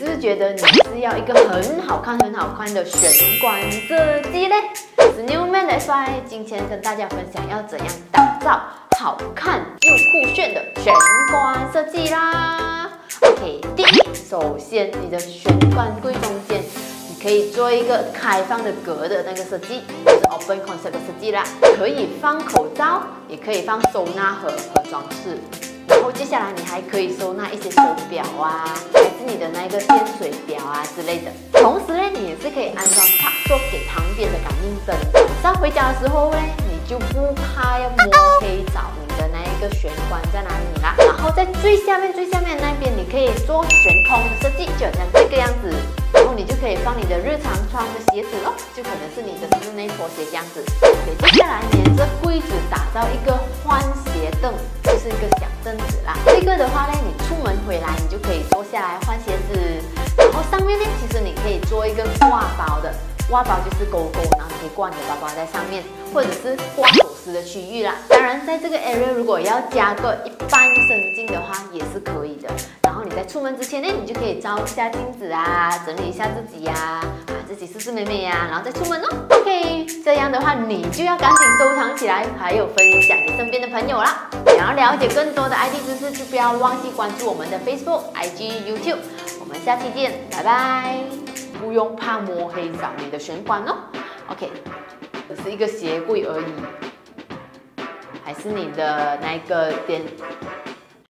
是不是觉得你是要一个很好看、很好看的玄关设计嘞？是 Newman 的帅，今天跟大家分享要怎样打造好看又酷炫的玄关设计啦。OK，第一，首先你的玄关柜中间，你可以做一个开放的格的那个设计，就是 open concept 的设计啦，可以放口罩，也可以放收纳盒和装饰。然后接下来你还可以收纳一些手表啊，还是你的那个电水表啊之类的。同时呢，你也是可以安装插座给旁边的感应灯。晚上回家的时候呢，你就不怕要摸黑找你的那一个玄关在哪里啦。然后在最下面最下面那边，你可以做悬空的设计，就像这个样子。然后你就可以放你的日常穿的鞋子咯，就可能是你的室内拖鞋这样子。接下来沿着柜子打造一个换鞋凳，是一个小凳子啦。这个的话呢，你出门回来你就可以坐下来换鞋子。然后上面呢，其实你可以做一个挂包的，挂包就是勾勾，然后你可以挂你的包包在上面，或者是挂首饰的区域啦。当然，在这个 area 如果要加个一般深镜的话，也是可以的。然后你在出门之前呢，你就可以照一下镜子啊，整理一下自己呀，啊己是是美美呀，然后再出门哦。OK，这样的话你就要赶紧收藏起来，还有分享给身边的朋友啦。想要了解更多的 IT 知识，就不要忘记关注我们的 Facebook、IG、YouTube。我们下期见，拜拜。不用怕摸黑找你的玄关哦。OK，只是一个鞋柜而已，还是你的那个电。